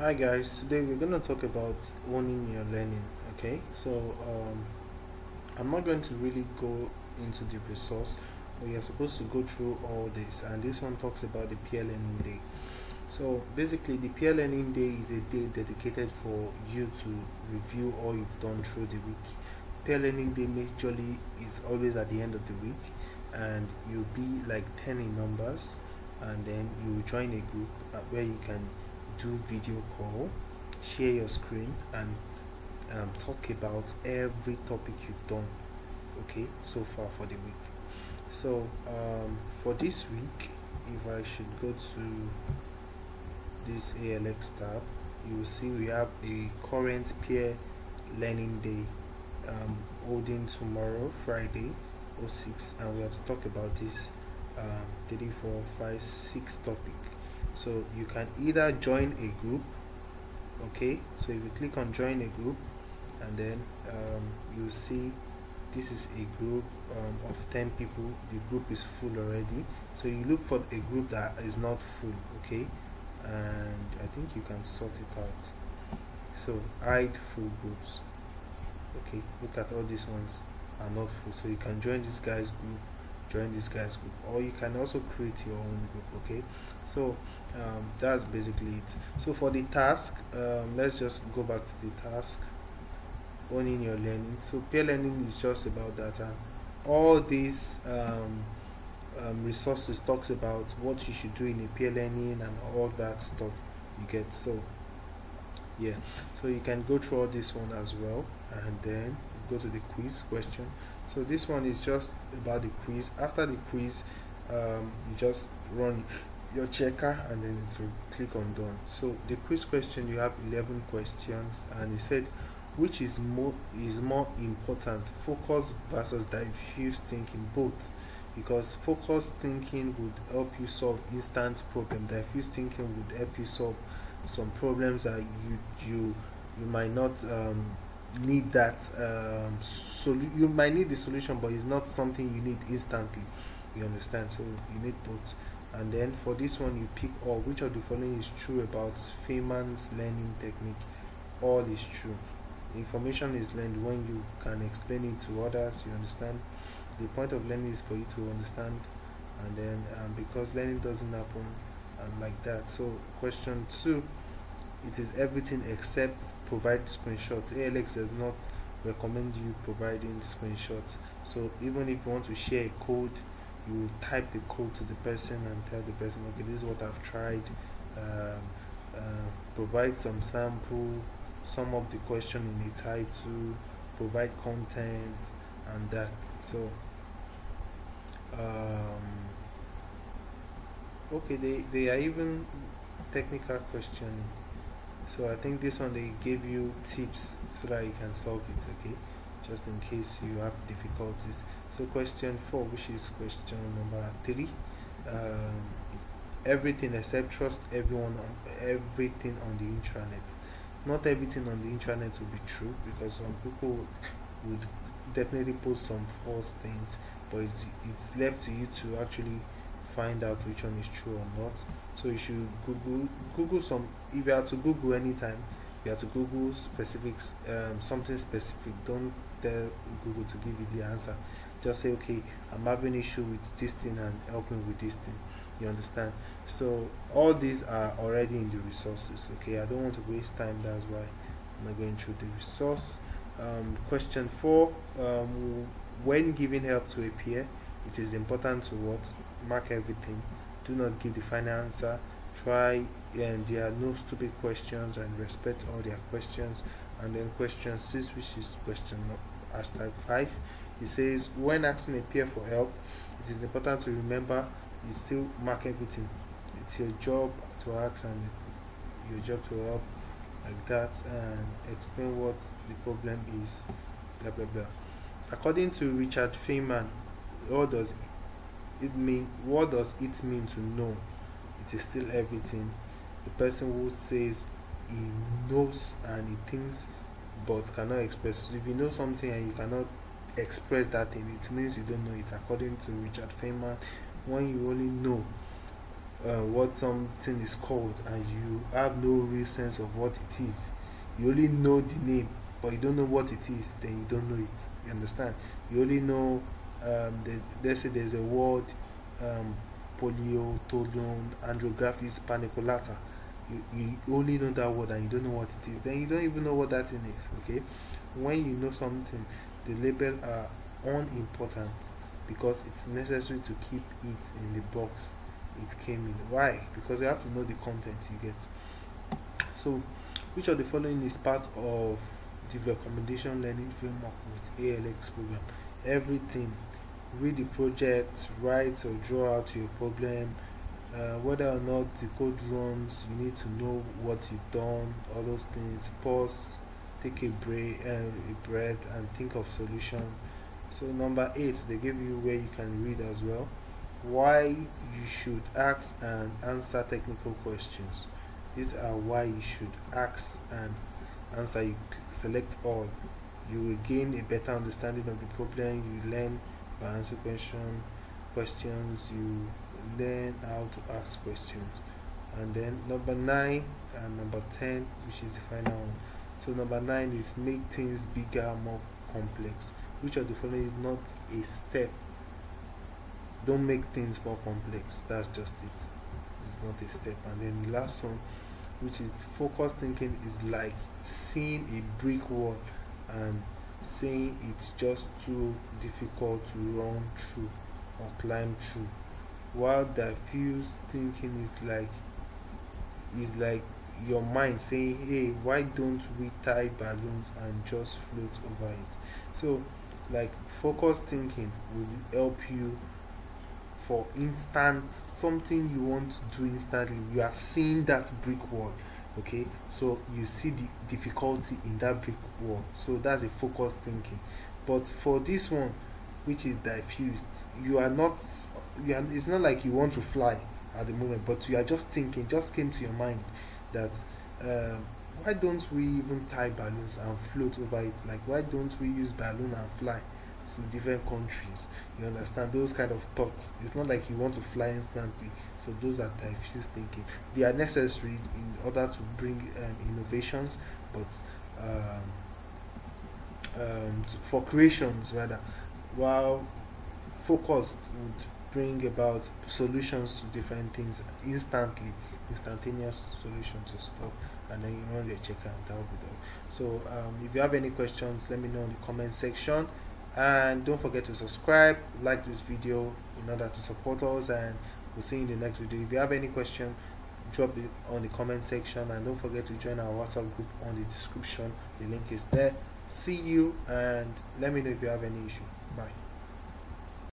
Hi guys, today we're going to talk about owning your learning. Okay, so um, I'm not going to really go into the resource, but you're supposed to go through all this, and this one talks about the peer learning day. So basically, the peer learning day is a day dedicated for you to review all you've done through the week. Peer learning day majorly is always at the end of the week, and you'll be like 10 in numbers, and then you join a group uh, where you can do video call, share your screen, and um, talk about every topic you've done. Okay, so far for the week. So um, for this week, if I should go to this ALX tab, you will see we have a current peer learning day um, holding tomorrow, Friday, 06, and we have to talk about this um, 3, 4, 5, 6 topic so you can either join a group okay? So if you click on join a group and then um, you see this is a group um, of 10 people. The group is full already. So you look for a group that is not full okay? And I think you can sort it out. So hide full groups okay? Look at all these ones are not full. So you can join this guy's group join this guy's group or you can also create your own group okay? So um, that's basically it. So for the task um, let's just go back to the task. Owning your learning. So peer learning is just about that and all these um, um, resources talks about what you should do in a peer learning and all that stuff you get. So yeah. So you can go through all this one as well and then go to the quiz question so this one is just about the quiz. After the quiz um, you just run your checker and then it will click on done. So the quiz question you have 11 questions and it said which is more is more important focus versus diffuse thinking both? Because focused thinking would help you solve instant problem. Diffuse thinking would help you solve some problems that you you you might not um, need that um, so you might need the solution but it's not something you need instantly you understand? So you need both. And then for this one you pick all which of the following is true about Feynman's learning technique? All is true. Information is learned when you can explain it to others you understand? The point of learning is for you to understand and then um, because learning doesn't happen and like that. So question two it is everything except provide screenshots ALX does not recommend you providing screenshots so even if you want to share a code you type the code to the person and tell the person okay this is what I've tried. Um, uh, provide some sample sum up the question in a title provide content and that. So um, okay they, they are even technical question so I think this one they gave you tips so that you can solve it okay? Just in case you have difficulties. So question four which is question number three. Um, everything except trust everyone on everything on the intranet. Not everything on the intranet will be true because some people would definitely post some false things but it's, it's left to you to actually find out which one is true or not. So you should google google some if you have to google anytime you have to google specifics um, something specific. Don't tell google to give you the answer. Just say okay i'm having issue with this thing and help me with this thing. You understand? So all these are already in the resources okay? I don't want to waste time. That's why i'm not going through the resource. Um, question four um, when giving help to a peer it is important to what mark everything. Do not give the final answer. Try and there are no stupid questions and respect all their questions. And then question six which is question hashtag five. He says when asking a peer for help it is important to remember you still mark everything. It's your job to ask and it's your job to help like that and explain what the problem is blah blah blah. According to richard feynman what does it mean what does it mean to know? It is still everything. The person who says he knows and he thinks but cannot express. If you know something and you cannot express that thing it means you don't know it. According to richard feynman when you only know uh, what something is called and you have no real sense of what it is you only know the name but you don't know what it is then you don't know it. You understand? You only know um, the, let's say there's a word um, polio tolon andrographis paniculata you, you only know that word and you don't know what it is. Then you don't even know what that thing is okay? When you know something the label are unimportant because it's necessary to keep it in the box. It came in. Why? Because you have to know the content you get. So which of the following is part of the recommendation learning framework with ALX program everything. Read the project write or draw out your problem uh, whether or not the code runs you need to know what you've done all those things. Pause take a break uh, a breath and think of solution. So number eight they give you where you can read as well. Why you should ask and answer technical questions. These are why you should ask and answer. You select all you will gain a better understanding of the problem you learn by answering question questions you learn how to ask questions. And then number nine and number 10 which is the final one. So number nine is make things bigger more complex. Which of the following is not a step? Don't make things more complex. That's just it. It's not a step. And then the last one which is focused thinking is like seeing a brick wall and saying it's just too difficult to run through or climb through. While diffuse thinking is like is like your mind saying hey why don't we tie balloons and just float over it? So like focused thinking will help you for instant something you want to do instantly. You are seeing that brick wall okay? So you see the difficulty in that brick wall. So that's a focused thinking. But for this one which is diffused you are not you are, it's not like you want to fly at the moment but you are just thinking just came to your mind that uh, why don't we even tie balloons and float over it? Like why don't we use balloon and fly to different countries you understand those kind of thoughts. It's not like you want to fly instantly. So those are diffuse thinking. They are necessary in order to bring um, innovations but um, um, for creations rather. While focused would bring about solutions to different things instantly instantaneous solution to stuff and then you run your checker and that will be done. So um, if you have any questions let me know in the comment section and don't forget to subscribe like this video in order to support us and we'll see you in the next video. If you have any question drop it on the comment section and don't forget to join our whatsapp group on the description. The link is there. See you and let me know if you have any issue. Bye